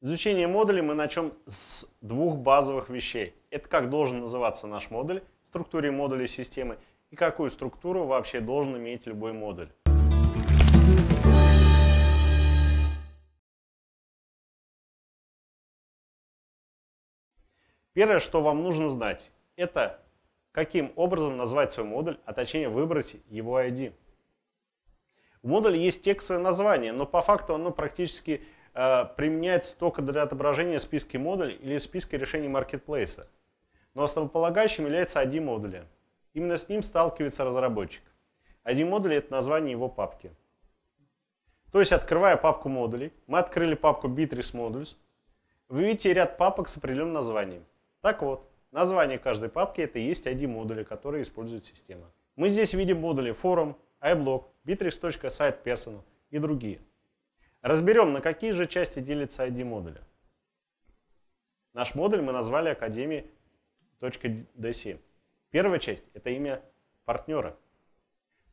Изучение модулей мы начнем с двух базовых вещей. Это как должен называться наш модуль структуре модулей системы и какую структуру вообще должен иметь любой модуль. Первое, что вам нужно знать, это каким образом назвать свой модуль, а точнее выбрать его ID. В модуле есть текстовое название, но по факту оно практически Э, применяется только для отображения списка модулей или списка решений маркетплейса. Но основополагающим является ID модуля. Именно с ним сталкивается разработчик. ID модуля это название его папки. То есть, открывая папку модулей, мы открыли папку Bittrex Modules, вы видите ряд папок с определенным названием. Так вот, название каждой папки это и есть ID модуля, который использует система. Мы здесь видим модули Forum, iBlock, bittrex.sitepersonal и другие. Разберем, на какие же части делится ID модуля. Наш модуль мы назвали Академии.dc. Первая часть – это имя партнера.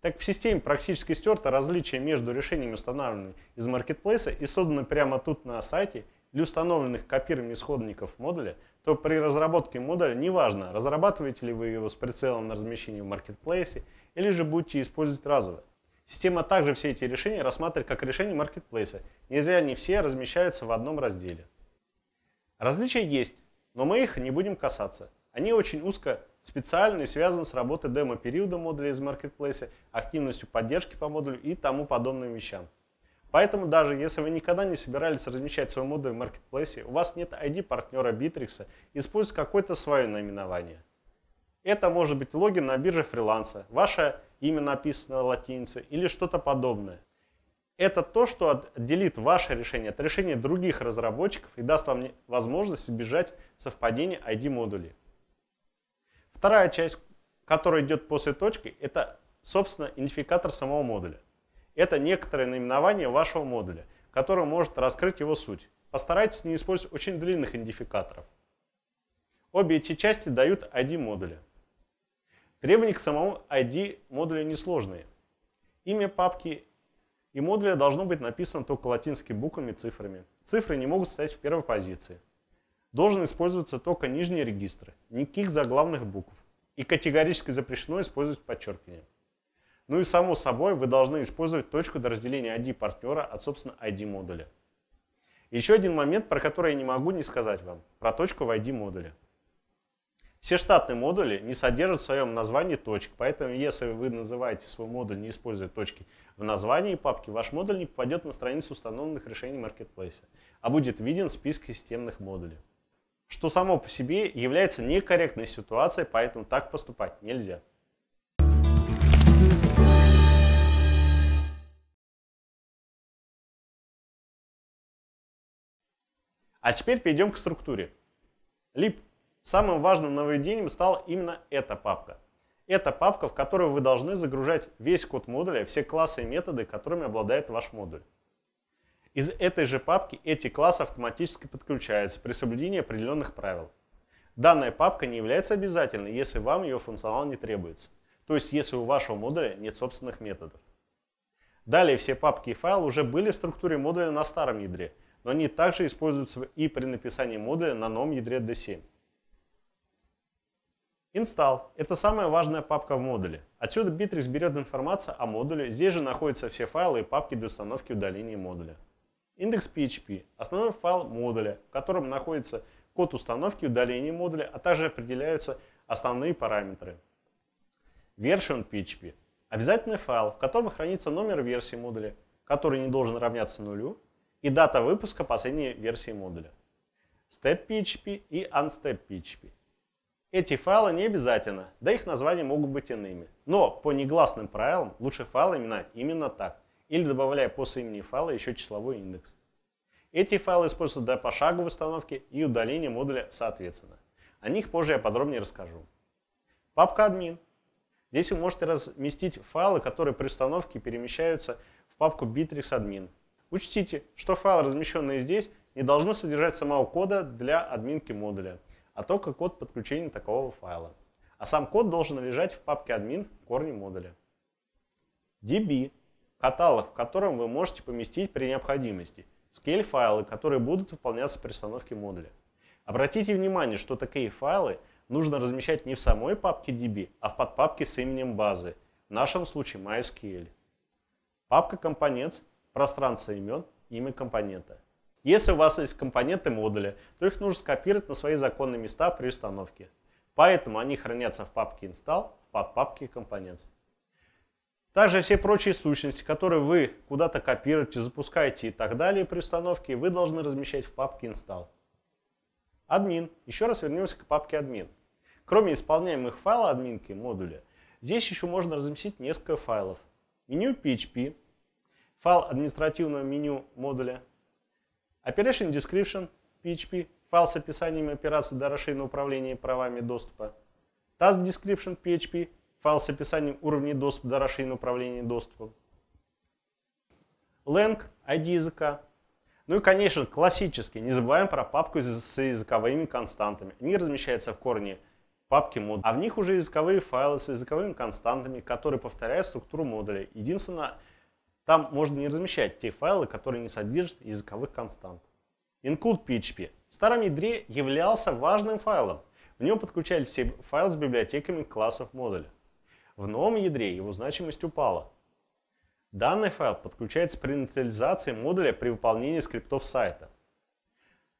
Так в системе практически стерто различие между решениями, установленными из маркетплейса и созданными прямо тут на сайте или установленных копированием исходников модуля, то при разработке модуля неважно, разрабатываете ли вы его с прицелом на размещение в маркетплейсе или же будете использовать разово. Система также все эти решения рассматривает как решения маркетплейса. Не зря они все размещаются в одном разделе. Различия есть, но мы их не будем касаться. Они очень узко специальны и связаны с работой демо-периода модуля из маркетплейса, активностью поддержки по модулю и тому подобным вещам. Поэтому даже если вы никогда не собирались размещать свой модуль в маркетплейсе, у вас нет ID партнера Bittrex, используйте какое-то свое наименование. Это может быть логин на бирже фриланса, ваше имя написано латиницей или что-то подобное. Это то, что отделит ваше решение от решения других разработчиков и даст вам возможность избежать совпадения ID-модулей. Вторая часть, которая идет после точки, это, собственно, идентификатор самого модуля. Это некоторое наименование вашего модуля, которое может раскрыть его суть. Постарайтесь не использовать очень длинных идентификаторов. Обе эти части дают ID модуля. Требования к самому ID модуля несложные. Имя папки и модуля должно быть написано только латинскими буквами и цифрами. Цифры не могут стоять в первой позиции. Должен использоваться только нижние регистры, никаких заглавных букв. И категорически запрещено использовать подчеркивание. Ну и само собой вы должны использовать точку до разделения ID партнера от, собственно, ID модуля. Еще один момент, про который я не могу не сказать вам, про точку в ID модуле. Все штатные модули не содержат в своем названии точек, поэтому если вы называете свой модуль, не используя точки в названии папки, ваш модуль не попадет на страницу установленных решений маркетплейса, а будет виден в списке системных модулей. Что само по себе является некорректной ситуацией, поэтому так поступать нельзя. А теперь перейдем к структуре. Lib Самым важным нововведением стала именно эта папка. Это папка, в которую вы должны загружать весь код модуля, все классы и методы, которыми обладает ваш модуль. Из этой же папки эти классы автоматически подключаются при соблюдении определенных правил. Данная папка не является обязательной, если вам ее функционал не требуется. То есть, если у вашего модуля нет собственных методов. Далее все папки и файлы уже были в структуре модуля на старом ядре, но они также используются и при написании модуля на новом ядре D7. Install – это самая важная папка в модуле. Отсюда Bittrex берет информацию о модуле, здесь же находятся все файлы и папки для установки удаления модуля. Index.php – основной файл модуля, в котором находится код установки и удаления модуля, а также определяются основные параметры. Version.php – обязательный файл, в котором хранится номер версии модуля, который не должен равняться нулю, и дата выпуска последней версии модуля. Step.php и Unstep.php эти файлы не обязательно, да их названия могут быть иными. Но по негласным правилам лучше файл имена именно так, или добавляя после имени файла еще числовой индекс. Эти файлы используются для пошаговой установки и удаления модуля соответственно. О них позже я подробнее расскажу. Папка админ. Здесь вы можете разместить файлы, которые при установке перемещаются в папку Bittrex admin. Учтите, что файлы, размещенные здесь, не должны содержать самого кода для админки модуля а только код подключения такового файла. А сам код должен лежать в папке в корне модуля. DB – каталог, в котором вы можете поместить при необходимости scale-файлы, которые будут выполняться при установке модуля. Обратите внимание, что такие файлы нужно размещать не в самой папке DB, а в подпапке с именем базы, в нашем случае MySQL. Папка Components, пространство имен, имя компонента. Если у вас есть компоненты модуля, то их нужно скопировать на свои законные места при установке. Поэтому они хранятся в папке install, в подпапке Components. Также все прочие сущности, которые вы куда-то копируете, запускаете и так далее при установке, вы должны размещать в папке install. Админ. Еще раз вернемся к папке админ. Кроме исполняемых файлов админки модуля, здесь еще можно разместить несколько файлов. Меню PHP, файл административного меню модуля, Operation Description PHP, файл с описанием операций для расширенного управления правами доступа, Task Description PHP, файл с описанием уровней доступа до расширенного управления доступом, Lang, ID языка, ну и, конечно, классически, не забываем про папку с языковыми константами. Они размещаются в корне папки модуля, а в них уже языковые файлы с языковыми константами, которые повторяют структуру модуля. Единственное, там можно не размещать те файлы, которые не содержат языковых констант. Include PHP в старом ядре являлся важным файлом. В нем подключались все файлы с библиотеками классов модуля. В новом ядре его значимость упала. Данный файл подключается при инициализации модуля при выполнении скриптов сайта.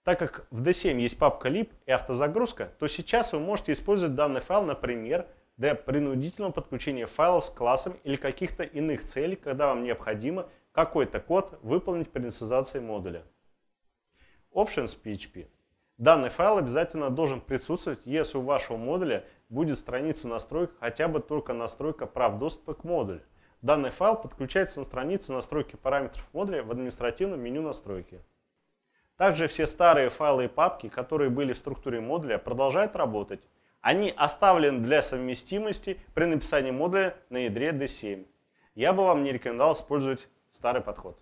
Так как в D7 есть папка lib и автозагрузка, то сейчас вы можете использовать данный файл, например, для принудительного подключения файлов с классом или каких-то иных целей, когда вам необходимо какой-то код выполнить при инициализации модуля. Options PHP. Данный файл обязательно должен присутствовать, если у вашего модуля будет страница настроек, хотя бы только настройка прав доступа к модулю. Данный файл подключается на странице настройки параметров модуля в административном меню настройки. Также все старые файлы и папки, которые были в структуре модуля, продолжают работать. Они оставлены для совместимости при написании модуля на ядре D7. Я бы вам не рекомендовал использовать старый подход.